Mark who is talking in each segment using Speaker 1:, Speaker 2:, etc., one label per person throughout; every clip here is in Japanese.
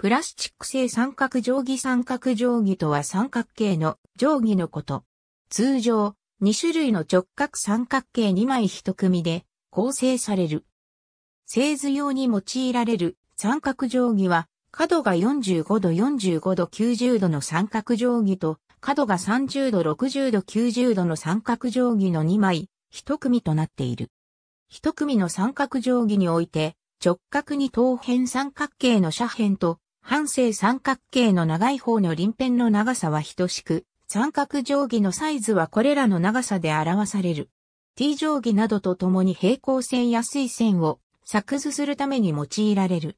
Speaker 1: プラスチック製三角定規三角定規とは三角形の定規のこと。通常、2種類の直角三角形2枚1組で構成される。製図用に用いられる三角定規は角が45度45度90度の三角定規と角が30度60度90度の三角定規の2枚1組となっている。1組の三角定規において直角に等辺三角形の斜辺と半正三角形の長い方の輪辺の長さは等しく、三角定規のサイズはこれらの長さで表される。T 定規などと共に平行線や水線を作図するために用いられる。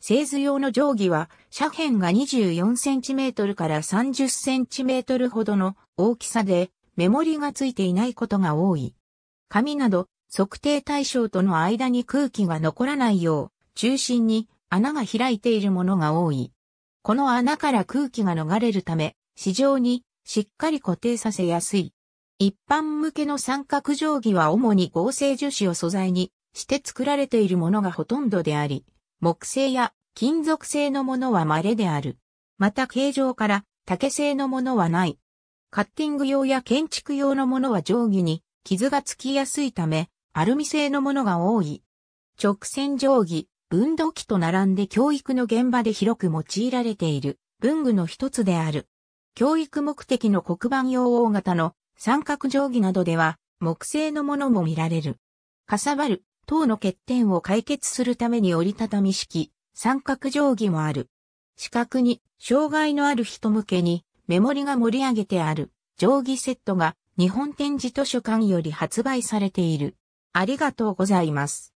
Speaker 1: 製図用の定規は斜辺が 24cm から 30cm ほどの大きさでメモリがついていないことが多い。紙など測定対象との間に空気が残らないよう中心に穴が開いているものが多い。この穴から空気が逃れるため、市場にしっかり固定させやすい。一般向けの三角定規は主に合成樹脂を素材にして作られているものがほとんどであり、木製や金属製のものは稀である。また形状から竹製のものはない。カッティング用や建築用のものは定規に傷がつきやすいため、アルミ製のものが多い。直線定規、分度器と並んで教育の現場で広く用いられている文具の一つである。教育目的の黒板用大型の三角定規などでは木製のものも見られる。かさばる等の欠点を解決するために折りたたみ式三角定規もある。四角に障害のある人向けにメモリが盛り上げてある定規セットが日本展示図書館より発売されている。ありがとうございます。